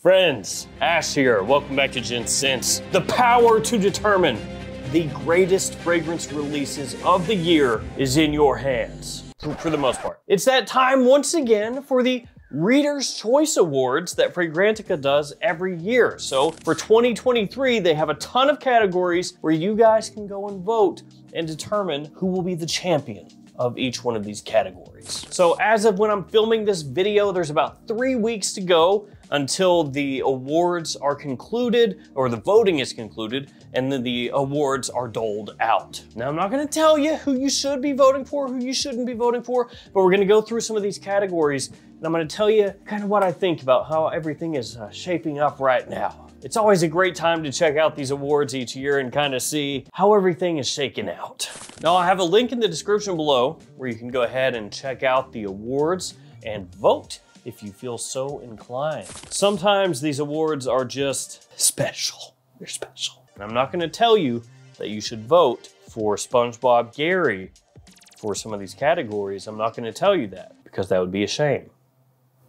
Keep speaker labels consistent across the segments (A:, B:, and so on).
A: Friends, Ash here. Welcome back to Gents Scents. The power to determine the greatest fragrance releases of the year is in your hands, for, for the most part. It's that time once again for the Reader's Choice Awards that Fragrantica does every year. So for 2023, they have a ton of categories where you guys can go and vote and determine who will be the champion of each one of these categories. So as of when I'm filming this video, there's about three weeks to go until the awards are concluded or the voting is concluded and then the awards are doled out. Now, I'm not gonna tell you who you should be voting for, who you shouldn't be voting for, but we're gonna go through some of these categories and I'm gonna tell you kind of what I think about how everything is uh, shaping up right now. It's always a great time to check out these awards each year and kind of see how everything is shaking out. Now, I have a link in the description below where you can go ahead and check out the awards and vote if you feel so inclined. Sometimes these awards are just special. They're special. And I'm not gonna tell you that you should vote for SpongeBob Gary for some of these categories. I'm not gonna tell you that because that would be a shame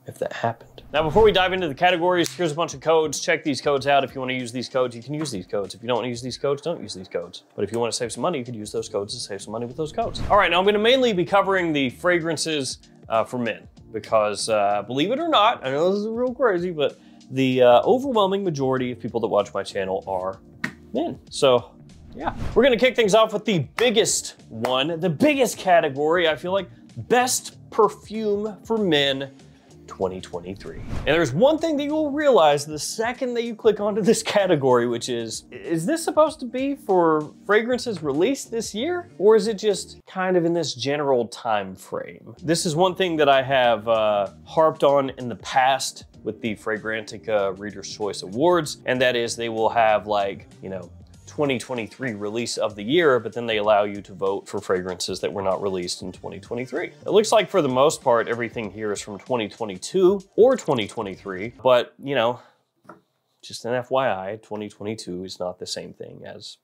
A: if that happened. Now, before we dive into the categories, here's a bunch of codes. Check these codes out. If you want to use these codes, you can use these codes. If you don't want to use these codes, don't use these codes. But if you want to save some money, you could use those codes to save some money with those codes. All right, now I'm going to mainly be covering the fragrances uh, for men because uh, believe it or not, I know this is real crazy, but the uh, overwhelming majority of people that watch my channel are men. So yeah, we're gonna kick things off with the biggest one, the biggest category, I feel like, best perfume for men 2023. And there's one thing that you will realize the second that you click onto this category, which is, is this supposed to be for fragrances released this year? Or is it just kind of in this general time frame? This is one thing that I have uh, harped on in the past with the Fragrantica Reader's Choice Awards, and that is they will have like, you know, 2023 release of the year, but then they allow you to vote for fragrances that were not released in 2023. It looks like for the most part, everything here is from 2022 or 2023, but you know, just an FYI, 2022 is not the same thing as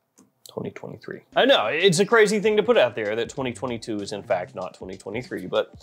A: 2023. I know, it's a crazy thing to put out there that 2022 is in fact not 2023, but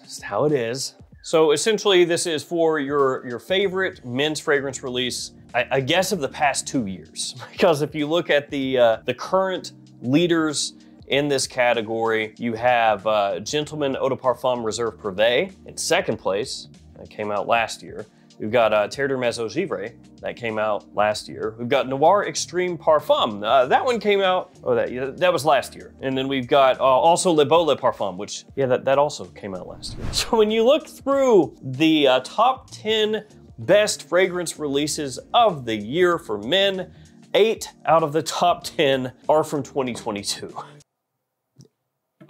A: that's how it is. So essentially this is for your, your favorite men's fragrance release I, I guess of the past two years. Because if you look at the, uh, the current leaders in this category, you have uh, Gentleman Eau de Parfum Reserve Privé in second place. That came out last year. We've got uh, Terre d'Hermes Eau Givrée, that came out last year. We've got Noir Extreme Parfum. Uh, that one came out, oh, that, that was last year. And then we've got uh, also Le Beau Le Parfum, which, yeah, that, that also came out last year. So when you look through the uh, top 10 best fragrance releases of the year for men. Eight out of the top 10 are from 2022.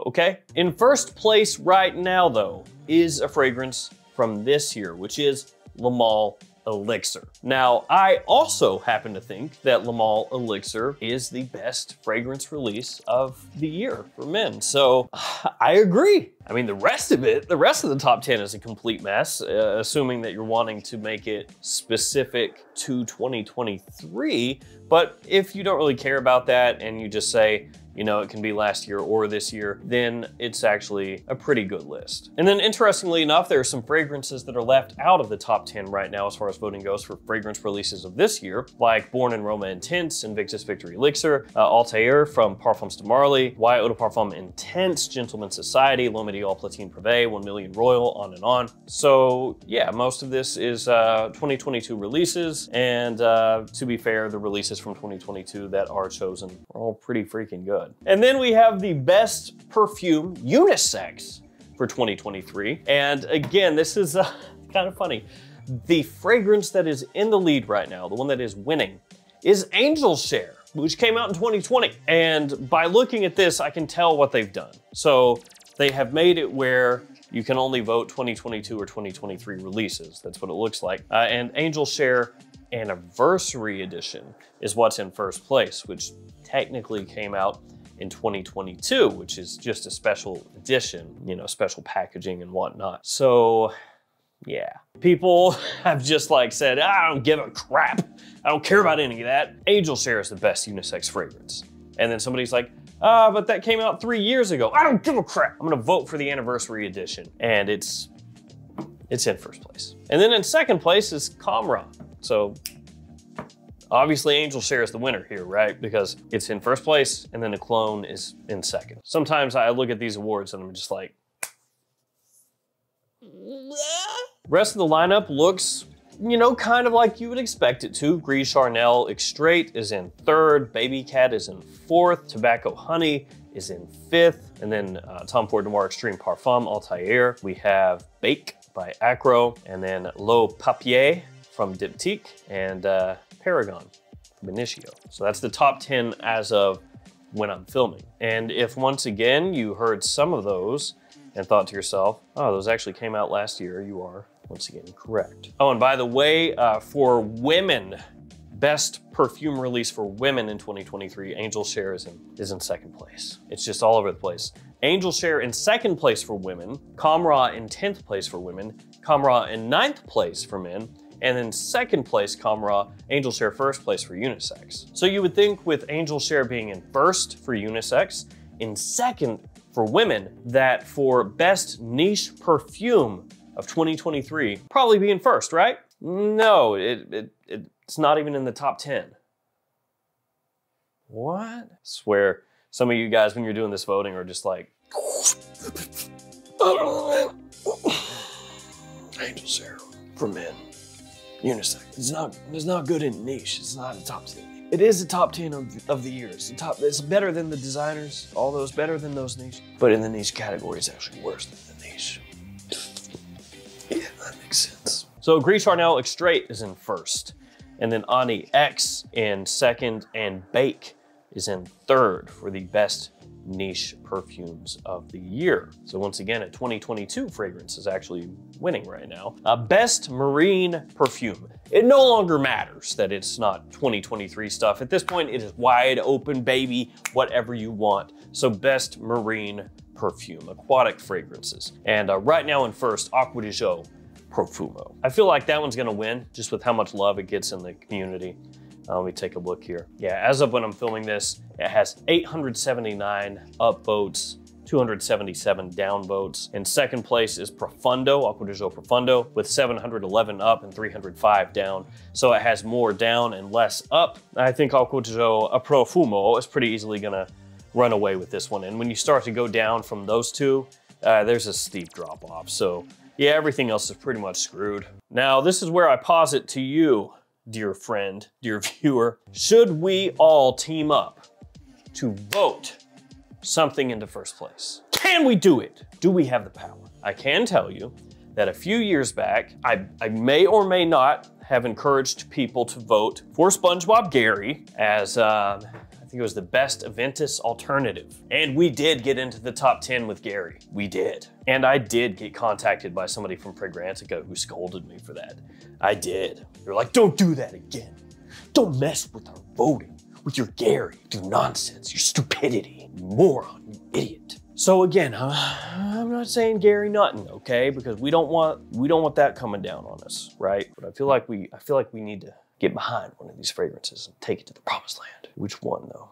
A: Okay? In first place right now, though, is a fragrance from this year, which is Le Male Elixir. Now, I also happen to think that Le Male Elixir is the best fragrance release of the year for men. So I agree. I mean, the rest of it, the rest of the top 10 is a complete mess, uh, assuming that you're wanting to make it specific to 2023. But if you don't really care about that and you just say, you know, it can be last year or this year, then it's actually a pretty good list. And then interestingly enough, there are some fragrances that are left out of the top 10 right now as far as voting goes for fragrance releases of this year, like Born in Roma Intense, Invictus Victory Elixir, uh, Altair from Parfums de Marly, Y Eau de Parfum Intense, Gentleman Society, Ideal Platine Privé, 1 Million Royal, on and on. So yeah, most of this is uh, 2022 releases, and uh, to be fair, the releases from 2022 that are chosen are all pretty freaking good good. And then we have the best perfume unisex for 2023. And again, this is uh, kind of funny. The fragrance that is in the lead right now, the one that is winning, is Angel Share, which came out in 2020. And by looking at this, I can tell what they've done. So they have made it where you can only vote 2022 or 2023 releases. That's what it looks like. Uh, and Angel Share Anniversary Edition is what's in first place, which technically came out in 2022, which is just a special edition, you know, special packaging and whatnot. So yeah, people have just like said, I don't give a crap. I don't care about any of that. Angel Share is the best unisex fragrance. And then somebody's like, ah, but that came out three years ago. I don't give a crap. I'm gonna vote for the anniversary edition. And it's it's in first place. And then in second place is Khamrah. So obviously Angel Share is the winner here, right? Because it's in first place and then the clone is in second. Sometimes I look at these awards and I'm just like, Rest of the lineup looks, you know, kind of like you would expect it to. Gris Charnel Extrait is in third, Baby Cat is in fourth, Tobacco Honey is in fifth, and then uh, Tom Ford Noir Extreme Parfum Altair. We have Bake by Akro, and then L'Eau Papier from Diptyque, and uh, Paragon from Initio. So that's the top 10 as of when I'm filming. And if once again you heard some of those and thought to yourself, oh, those actually came out last year, you are once again correct. Oh, and by the way, uh, for women, best perfume release for women in 2023, Angel Share is in, is in second place. It's just all over the place. Angel Share in second place for women, Khamrah in 10th place for women, Khamrah in ninth place for men, and then second place Khamrah, Angel Share first place for unisex. So you would think with Angel Share being in first for unisex, in second for women, that for best niche perfume of 2023, probably being first, right? No, it, it, it it's not even in the top 10. What? I swear, some of you guys, when you're doing this voting, are just like, Angel Share for men unisex. It's not it's not good in niche. It's not a top 10. It is a top 10 of, of the year. It's, top, it's better than the designers, all those better than those niche. But in the niche category, it's actually worse than the niche. Makes sense. So Gris Charnel Extrait is in first, and then Ani X in second, and Bake is in third for the best niche perfumes of the year. So once again, a 2022 fragrance is actually winning right now. Uh, best marine perfume. It no longer matters that it's not 2023 stuff. At this point, it is wide open, baby, whatever you want. So best marine perfume, aquatic fragrances. And uh, right now in first, Acqua di Gio Profumo. I feel like that one's gonna win just with how much love it gets in the community. Uh, let me take a look here. Yeah, as of when I'm filming this, it has 879 up votes, 277 down votes. In second place is Profundo, Acqua di Profundo, with 711 up and 305 down. So it has more down and less up. I think Acqua di Gio Profumo is pretty easily gonna run away with this one. And when you start to go down from those two, uh, there's a steep drop off. So yeah, everything else is pretty much screwed. Now, this is where I posit to you dear friend, dear viewer, should we all team up to vote something into first place? Can we do it? Do we have the power? I can tell you that a few years back, I, I may or may not have encouraged people to vote for SpongeBob Gary as uh, think it was the best Aventus alternative. And we did get into the top 10 with Gary. We did. And I did get contacted by somebody from Fragrantica who scolded me for that. I did. They're like, don't do that again. Don't mess with our voting, with your Gary. Do nonsense, your stupidity, you moron, you idiot. So again, I'm not saying Gary Nutton, okay? Because we don't want we don't want that coming down on us, right? But I feel like we I feel like we need to get behind one of these fragrances and take it to the promised land. Which one, though?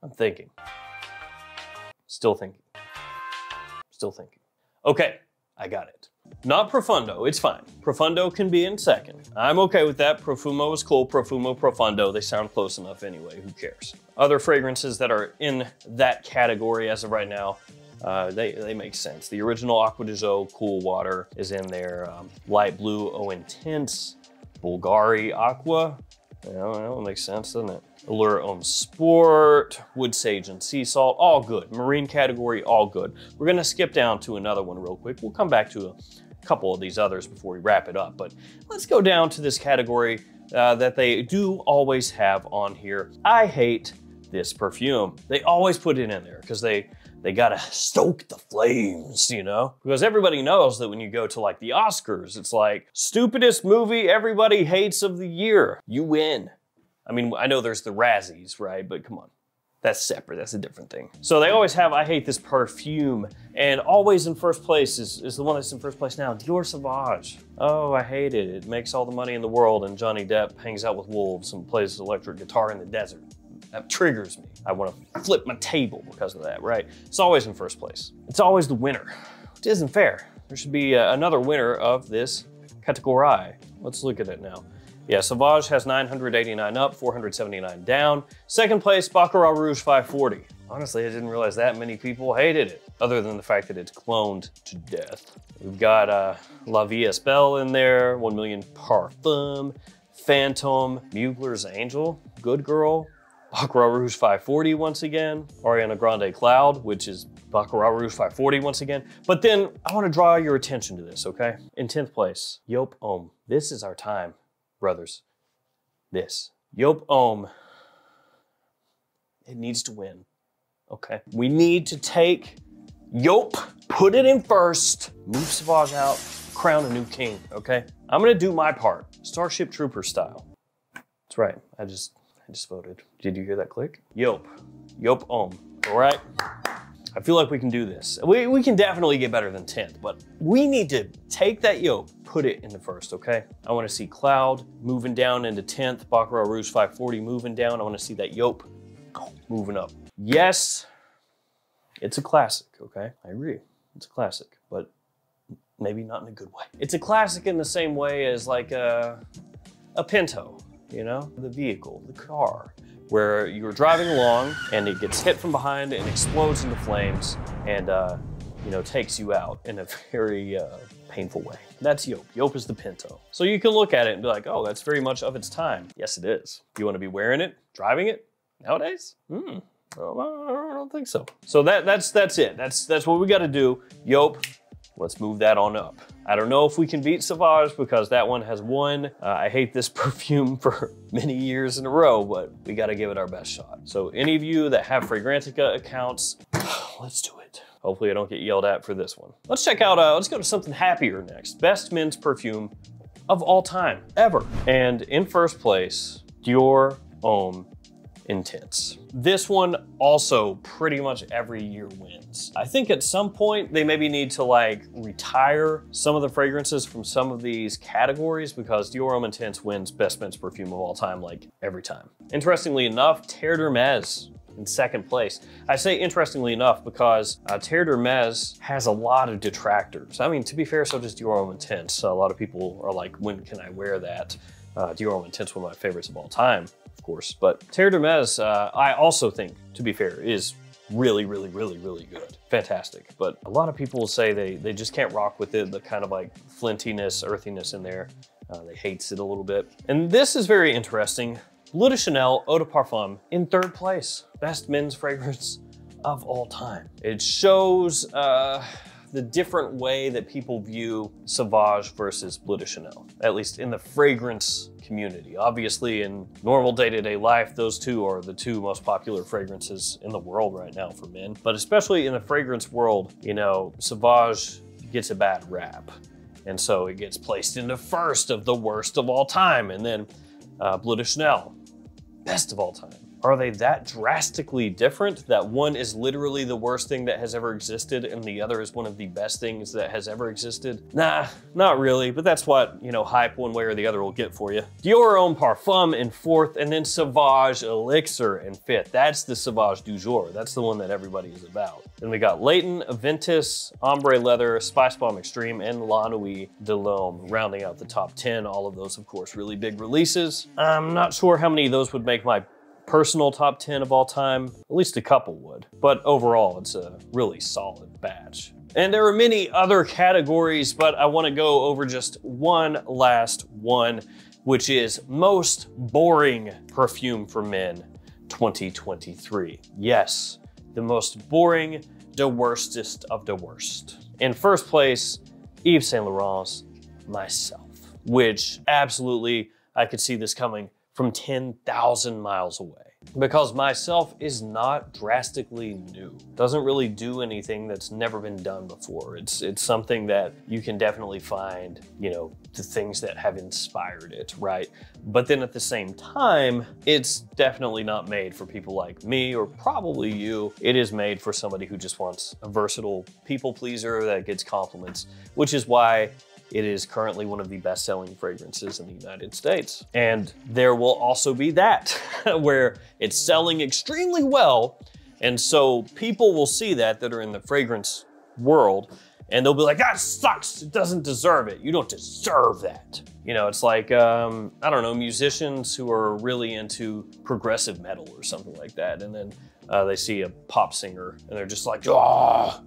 A: I'm thinking. Still thinking. Still thinking. Okay, I got it. Not Profundo, it's fine. Profundo can be in second. I'm okay with that. Profumo is cool. Profumo, Profundo, they sound close enough anyway, who cares? Other fragrances that are in that category as of right now, uh, they, they make sense. The original Aqua di Cool Water is in there. Um, light Blue Eau Intense, Bulgari Aqua. That makes sense, doesn't it? Allure Homme Sport, Wood Sage and Sea Salt, all good. Marine category, all good. We're gonna skip down to another one real quick. We'll come back to a couple of these others before we wrap it up, but let's go down to this category uh, that they do always have on here. I hate this perfume. They always put it in there because they they gotta stoke the flames, you know? Because everybody knows that when you go to like the Oscars, it's like, stupidest movie everybody hates of the year. You win. I mean, I know there's the Razzies, right? But come on. That's separate, that's a different thing. So they always have, I hate this perfume. And always in first place is, is the one that's in first place now, Dior Sauvage. Oh, I hate it. It makes all the money in the world and Johnny Depp hangs out with wolves and plays electric guitar in the desert. That triggers me. I want to flip my table because of that, right? It's always in first place. It's always the winner, which isn't fair. There should be uh, another winner of this category. Let's look at it now. Yeah, Sauvage has 989 up, 479 down. Second place, Baccarat Rouge 540. Honestly, I didn't realize that many people hated it, other than the fact that it's cloned to death. We've got uh, La Vie Belle in there, 1 million Parfum, Phantom, Mugler's Angel, Good Girl, Baccarat Rouge 540 once again, Ariana Grande Cloud, which is Baccarat Rouge 540 once again. But then I want to draw your attention to this, okay? In 10th place, Joop Homme. This is our time brothers, this. Joop Homme, it needs to win, okay? We need to take Joop, put it in first, move Sauvage out, crown a new king, okay? I'm gonna do my part, Starship Trooper style. That's right, I just, I just voted. Did you hear that click? Joop, Joop Homme, all right? I feel like we can do this. We, we can definitely get better than 10th, but we need to take that Joop, put it in the first, okay? I wanna see Cloud moving down into 10th, Baccarat Rouge 540 moving down. I wanna see that Joop moving up. Yes, it's a classic, okay? I agree, it's a classic, but maybe not in a good way. It's a classic in the same way as like a, a Pinto, you know? The vehicle, the car where you're driving along and it gets hit from behind and explodes into flames and, uh, you know, takes you out in a very uh, painful way. That's Joop. Joop is the Pinto. So you can look at it and be like, oh, that's very much of its time. Yes, it is. You want to be wearing it, driving it nowadays? Hmm. I don't think so. So that that's that's it. That's that's what we got to do. Joop, let's move that on up. I don't know if we can beat Sauvage because that one has won. Uh, I hate this perfume for many years in a row, but we gotta give it our best shot. So any of you that have Fragrantica accounts, let's do it. Hopefully I don't get yelled at for this one. Let's check out, uh, let's go to something happier next. Best men's perfume of all time, ever. And in first place, Dior Homme intense. This one also pretty much every year wins. I think at some point they maybe need to like retire some of the fragrances from some of these categories because Dior Homme Intense wins best men's perfume of all time like every time. Interestingly enough, Terre d'Hermes in second place. I say interestingly enough because uh, Terre d'Hermes has a lot of detractors. I mean, to be fair, so does Dior Homme Intense. A lot of people are like, when can I wear that? Uh, Dior Homme Intense, one of my favorites of all time course. But Terre d'Hermes, uh, I also think, to be fair, is really, really, really, really good. Fantastic. But a lot of people say they, they just can't rock with it, the kind of like flintiness, earthiness in there. Uh, they hates it a little bit. And this is very interesting. Bleu de Chanel Eau de Parfum in third place. Best men's fragrance of all time. It shows uh, the different way that people view Sauvage versus Bleu de Chanel, at least in the fragrance community. Obviously, in normal day-to-day life, those two are the two most popular fragrances in the world right now for men. But especially in the fragrance world, you know, Sauvage gets a bad rap. And so it gets placed into first of the worst of all time. And then uh, Bleu de Chanel, best of all time. Are they that drastically different that one is literally the worst thing that has ever existed and the other is one of the best things that has ever existed? Nah, not really, but that's what, you know, hype one way or the other will get for you. Dior Homme Parfum in fourth and then Sauvage Elixir in fifth. That's the Sauvage du jour. That's the one that everybody is about. Then we got Layton, Aventus, Ombre Leather, Spice Bomb Extreme, and La Nuit de l'Homme rounding out the top 10. All of those, of course, really big releases. I'm not sure how many of those would make my personal top 10 of all time, at least a couple would. But overall, it's a really solid batch. And there are many other categories, but I wanna go over just one last one, which is most boring perfume for men 2023. Yes, the most boring, the worstest of the worst. In first place, Yves Saint Laurent's Myself, which absolutely, I could see this coming from 10,000 miles away. Because myself is not drastically new. Doesn't really do anything that's never been done before. It's it's something that you can definitely find, you know, the things that have inspired it, right? But then at the same time, it's definitely not made for people like me or probably you. It is made for somebody who just wants a versatile people pleaser that gets compliments, which is why it is currently one of the best selling fragrances in the United States. And there will also be that, where it's selling extremely well. And so people will see that that are in the fragrance world and they'll be like, that sucks. It doesn't deserve it. You don't deserve that. You know, it's like, um, I don't know, musicians who are really into progressive metal or something like that. And then uh, they see a pop singer and they're just like, ah,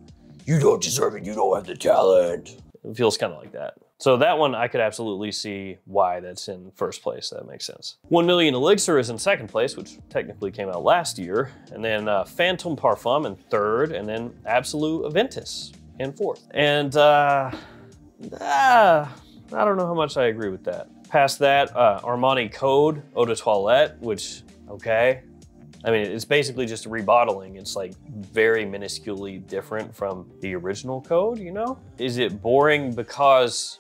A: you don't deserve it. You don't have the talent. It feels kind of like that. So that one, I could absolutely see why that's in first place. That makes sense. 1 Million Elixir is in second place, which technically came out last year. And then uh, Phantom Parfum in third, and then Absolute Aventus in fourth. And uh, ah, I don't know how much I agree with that. Past that, uh, Armani Code Eau de Toilette, which, okay, I mean, it's basically just rebottling. It's like very minusculely different from the original code, you know? Is it boring because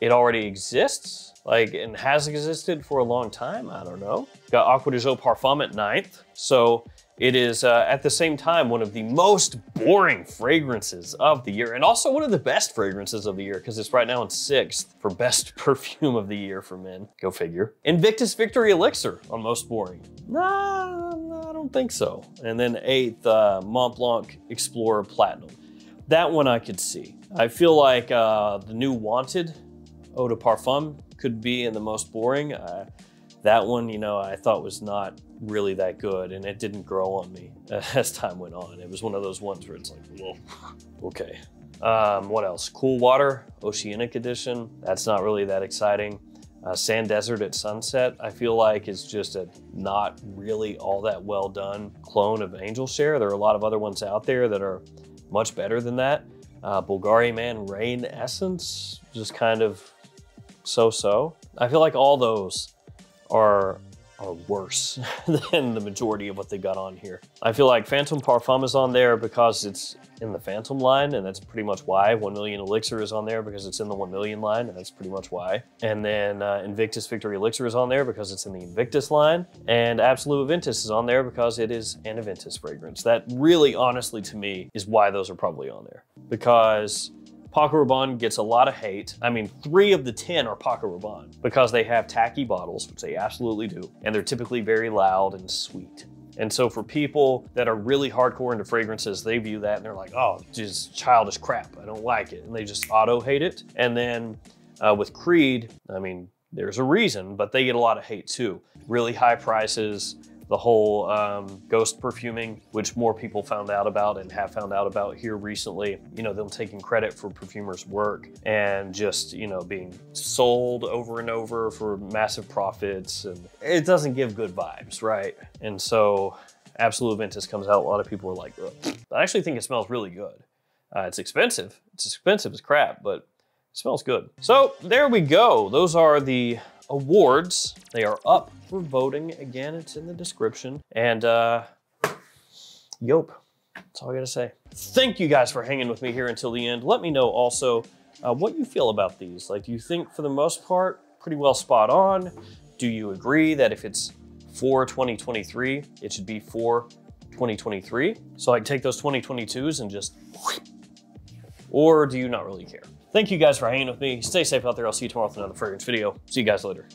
A: it already exists? Like, and has existed for a long time? I don't know. Got Acqua di Giò Parfum at ninth. So it is uh, at the same time one of the most boring fragrances of the year and also one of the best fragrances of the year because it's right now in sixth for best perfume of the year for men. Go figure. Invictus Victory Elixir on most boring. Nah, I don't think so. And then eighth, uh, Mont Blanc Explorer Platinum. That one I could see. I feel like uh, the new Wanted Eau de Parfum could be in the most boring. Uh, that one, you know, I thought was not really that good and it didn't grow on me as time went on. It was one of those ones where it's like, well, okay. Um, what else? Cool Water, Oceanic Edition. That's not really that exciting. Uh, Sand Desert at Sunset, I feel like is just a not really all that well done clone of Angel Share. There are a lot of other ones out there that are much better than that. Uh, Bulgari Man Rain Essence, just kind of so-so. I feel like all those are are worse than the majority of what they got on here. I feel like Phantom Parfum is on there because it's in the Phantom line, and that's pretty much why. 1 Million Elixir is on there because it's in the 1 Million line, and that's pretty much why. And then uh, Invictus Victory Elixir is on there because it's in the Invictus line, and Absolu Aventus is on there because it is an Aventus fragrance. That really, honestly, to me, is why those are probably on there. Because Paco Rabanne gets a lot of hate. I mean, three of the 10 are Paco Rabanne because they have tacky bottles, which they absolutely do, and they're typically very loud and sweet. And so for people that are really hardcore into fragrances, they view that and they're like, oh, just childish crap. I don't like it. And they just auto hate it. And then uh, with Creed, I mean, there's a reason, but they get a lot of hate too. Really high prices, the whole um, ghost perfuming, which more people found out about and have found out about here recently. You know, them taking credit for perfumers' work and just, you know, being sold over and over for massive profits. And it doesn't give good vibes, right? And so Absolu Aventus comes out, a lot of people are like, Ugh. I actually think it smells really good. Uh, it's expensive. It's expensive as crap, but it smells good. So there we go. Those are the awards. They are up for voting. Again, it's in the description. And uh, yope, that's all I gotta say. Thank you guys for hanging with me here until the end. Let me know also uh, what you feel about these. Like, do you think for the most part, pretty well spot on? Do you agree that if it's for 2023, it should be for 2023? So I take those 2022s and just, or do you not really care? Thank you guys for hanging with me. Stay safe out there. I'll see you tomorrow with another fragrance video. See you guys later.